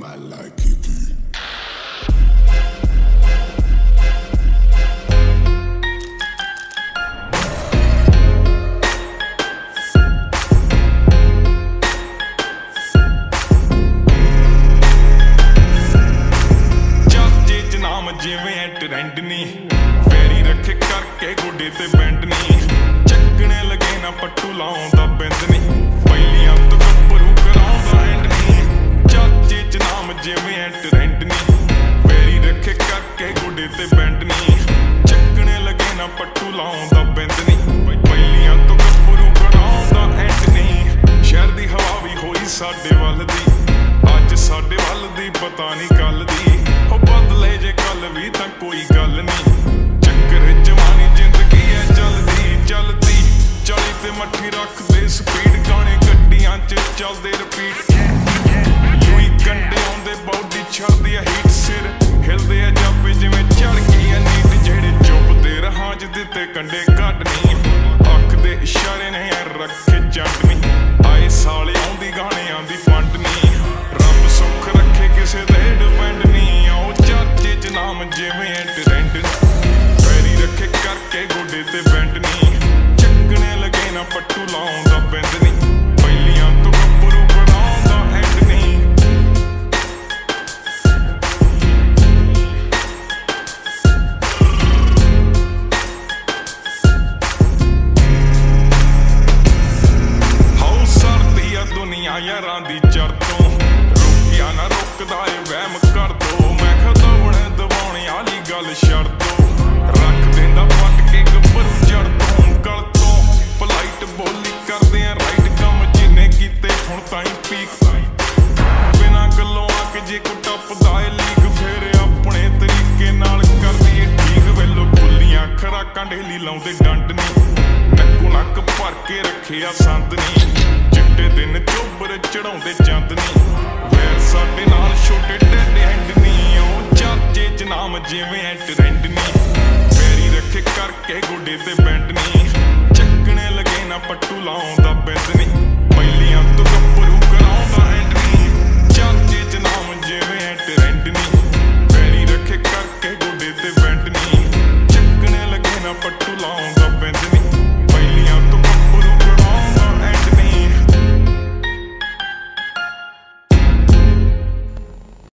my like it. ਚਾਚੇ ਚ ਨਾਮ ਜਿਵੇਂ ਐ ਟ੍ਰੈਂਡ ਨਹੀਂ ਫੇਰੀ ਰੱਖੇ ਕਰਕੇ ਗੋਡੇ ਤੇ ਬੈਂਡ ਨਹੀਂ ਚੱਕਣੇ ਲਗੇ ਨਾ ਪੱਟੂ ਲਾਉਂਦਾ ਬੈਂਡ ਨਹੀਂ ਚੱਕਣੇ ਲਗੇ ਨਾ ਪੱਟੂ ਲਾਉਂਦਾ ਬਿੰਦ ਨਹੀਂ ਪਹਿਲੀਆਂ ਤੋਂ ਗੱਭਰੂ ਕਰਾਉਂਦਾ ਐਂਡ ਨਹੀਂ ਸ਼ਹਿਰ ਦੀ ਹਵਾ ਵੀ ਹੋਈ ਸਾਡੇ ਵੱਲ ਦੀ। ਅੱਜ ਸਾਡੇ ਵੱਲ ਦੀ ਪਤਾ ਨਹੀਂ ਕੱਲ ਦੀ। ਉਹ ਬਦਲੇ ਜੇ ਕੱਲ ਵੀ ਤਾਂ ਕੋਈ ਗੱਲ ਨਹੀਂ ਚੱਕਰ ਜਵਾਨੀ ਜ਼ਿੰਦਗੀ ਐ ਚੱਲਦੀ ਚੱਲਦੀ। ਚਾਲੀ ਤੇ ਮੱਠੀ ਰੱਖਦੇ ਸਪੀਡ ਗਾਣੇ ਗੱਡੀਆਂ 'ਚ ਚੱਲਦੇ ਰਿਪੀਟ ਯੂਈ ਕੰਡੇ ਆਉਂਦੇ ਬੌਡੀ ਰਹਾਂ ਚ ਦਿੱਤੇ ਕੰਡੇ ਕੱਢ ਨਹੀਂ। ਅੱਖ ਦੇ ਇਸ਼ਾਰੇ ਨੇ ਰੱਖੇ ਜੰਡ ਨਹੀਂ। ਆਏ ਸਾਲੇ ਆਉਂਦੀ ਗਾਣਿਆਂ ਦੀ ਫੰਡ ਨਹੀਂ। ਰੱਬ ਸੁੱਖ ਰੱਖੇ, ਕਿਸੇ ਦੇ ਡਿਪੈਂਡ ਨਹੀਂ। ਆਓ ਚਰਚੇ ਚ ਨਾਮ ਜਿਵੇਂ ਟ੍ਰੈਂਡ ਪੈਰੀ ਰੱਖੇ ਕਰਕੇ ਗੋਡੇ ਤੇ ਬੈਂਡ ਨਹੀਂ। ਚੱਕਣੇ ਲਗੇ ਨਾ ਪੱਟੂ ਲਾਉਂਦਾ ਬਿੰਦ ਨਹੀਂ। ਦੀ ਚੜ ਤੋਂ ਰੁਕਿਆ ਨਾ ਰੁਕਦਾ ਏ ਵਹਿਮ ਕਰ ਦੋ। ਮੈਂ ਖਦਵਣੇ ਦਵਾਉਣੇ ਵਾਲੀ ਗੱਲ ਛੱਡ। ਦੋ ਰੱਖ ਦਿੰਦਾ ਪੱਟ ਕੇ ਗੱਭਰੂ ਜੜ ਤੋਂ ਗਲ ਤੋਂ ਪਲਾਈਟ ਬੋਲੀ ਕਰਦੇ ਆ ਰਾਈਟ ਕੰਮ ਜਿਨੇ ਕੀਤੇ, ਹੁਣ ਤਾਈਂ ਪੀਕ ਬਿਨਾ ਗੱਲੋਂ ਆ ਕੇ ਜੇ ਕੋ ਟੱਪਦਾ ਏ ਲੀਗ ਫੇਰ ਆਪਣੇ ਤਰੀਕੇ ਨਾਲ ਕਰਦੀ ਏ ਠੀਕ। ਵੇਲੋ ਖੁੱਲੀਆਂ ਖਰਾ ਢੇਲੀ ਲਾਉਂਦੇ ਡੰਡ ਨਹੀਂ ਨੱਕੋ ਨੱਕ ਭਰ ਕੇ ਰੱਖਿਆ ਸੰਦ ਨਹੀਂ ਸਾਡੇ ਦਿਨ ਚੋਬਰ ਚੜਾਉਂਦੇ ਚਾਂਦਨੀ ਵੈਰ ਸਾਡੇ ਨਾਲ ਛੋਟੇ ਟੇਡੇ ਹੈਂਡ ਨਹੀਂ ਉਹ ਚਾਚੇ ਚ ਨਾਮ ਜਿਵੇਂ ਐ ਟ੍ਰੈਂਡ ਨਹੀਂ ਫੇਰੀ ਰੱਖੇ ਕਰਕੇ ਗੋਡੇ ਤੇ ਬੈਂਡ ਨਹੀਂ ਚੱਕਣੇ ਲਗੇ ਨਾ ਪੱਟੂ ਲਾਉਂਦਾ ਬੈਂਦ ਨਹੀਂ